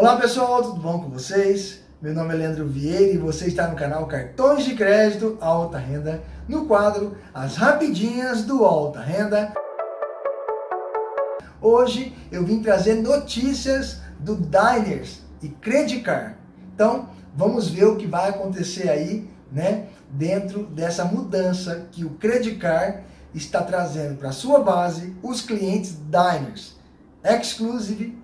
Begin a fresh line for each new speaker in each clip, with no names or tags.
Olá pessoal, tudo bom com vocês? Meu nome é Leandro Vieira e você está no canal Cartões de Crédito Alta Renda, no quadro As Rapidinhas do Alta Renda. Hoje eu vim trazer notícias do Diners e Credit Card. Então, vamos ver o que vai acontecer aí, né, dentro dessa mudança que o Credit Card está trazendo para sua base os clientes Diners, Exclusive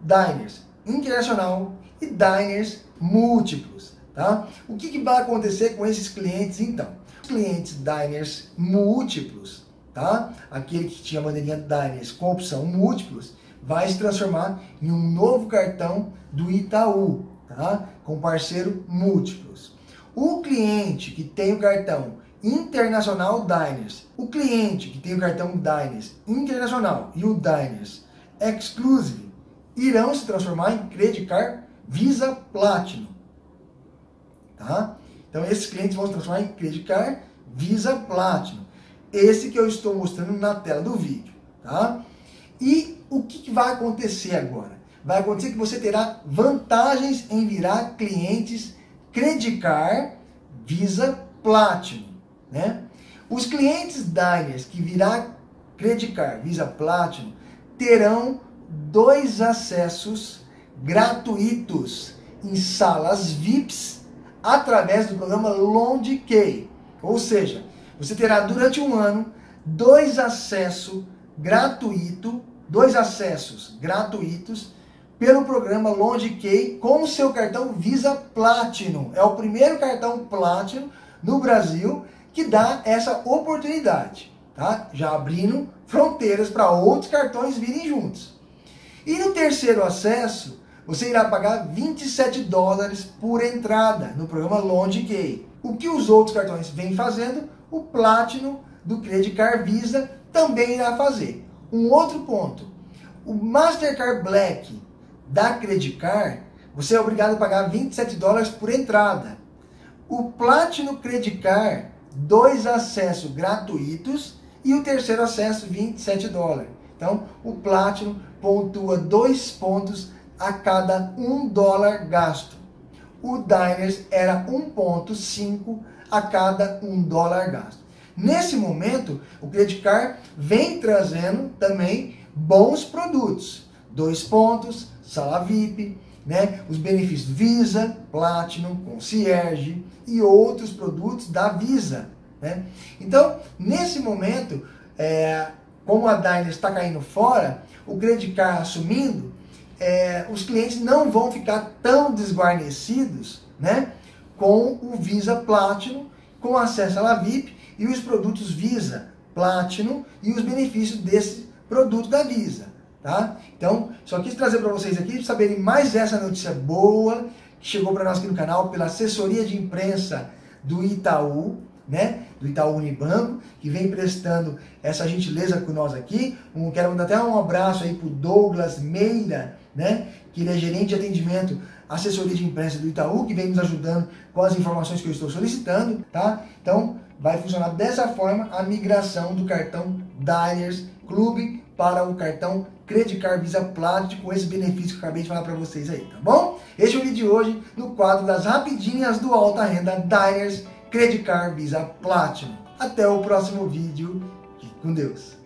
Diners internacional e diners múltiplos. Tá? O que, que vai acontecer com esses clientes então? Clientes diners múltiplos, tá? aquele que tinha a bandeirinha diners com opção múltiplos, vai se transformar em um novo cartão do Itaú, tá? com parceiro múltiplos. O cliente que tem o cartão Internacional Diners, o cliente que tem o cartão Diners Internacional e o Diners Exclusive irão se transformar em Credit Card Visa Platinum. Tá? Então esses clientes vão se transformar em Credit Card Visa Platinum. Esse que eu estou mostrando na tela do vídeo. Tá? E o que vai acontecer agora? Vai acontecer que você terá vantagens em virar clientes Credit Card Visa Platinum. Né? Os clientes Diners que virá Credit Card Visa Platinum terão dois acessos gratuitos em salas VIPs através do programa Long Key. Ou seja, você terá durante um ano dois acessos gratuito, dois acessos gratuitos pelo programa Long Key com o seu cartão Visa Platinum. É o primeiro cartão Platinum no Brasil que dá essa oportunidade, tá? Já abrindo fronteiras para outros cartões virem juntos. E no terceiro acesso, você irá pagar 27 dólares por entrada no programa Longe Gay. O que os outros cartões vêm fazendo, o Platinum do Credit Card Visa também irá fazer. Um outro ponto, o Mastercard Black da Credit Card, você é obrigado a pagar 27 dólares por entrada. O Platinum Credit Card, dois acessos gratuitos e o terceiro acesso 27 dólares. Então, o Platinum pontua dois pontos a cada um dólar gasto. O Diners era 1,5 a cada um dólar gasto. Nesse momento, o Credit Card vem trazendo também bons produtos. Dois pontos, sala VIP, né? os benefícios Visa, Platinum, Concierge e outros produtos da Visa. Né? Então, nesse momento, é, como a Diners está caindo fora, o Credit Card assumindo, é, os clientes não vão ficar tão desguarnecidos né, com o Visa Platinum, com acesso à VIP e os produtos Visa Platinum e os benefícios desse produto da Visa. Tá? Então, só quis trazer para vocês aqui, para saberem mais essa notícia boa que chegou para nós aqui no canal pela assessoria de imprensa do Itaú, né? Do Itaú Unibanco, que vem prestando essa gentileza com nós aqui. Um, quero mandar até um abraço aí pro Douglas Meira, né? Que ele é gerente de atendimento, assessoria de imprensa do Itaú, que vem nos ajudando com as informações que eu estou solicitando, tá? Então, vai funcionar dessa forma a migração do cartão Diners Clube para o cartão Credit Card Visa Platinum com esse benefício que eu acabei de falar para vocês aí, tá bom? Este é o vídeo de hoje no quadro das rapidinhas do Alta Renda Diners Credit Card Visa Platinum. Até o próximo vídeo. Fique com Deus.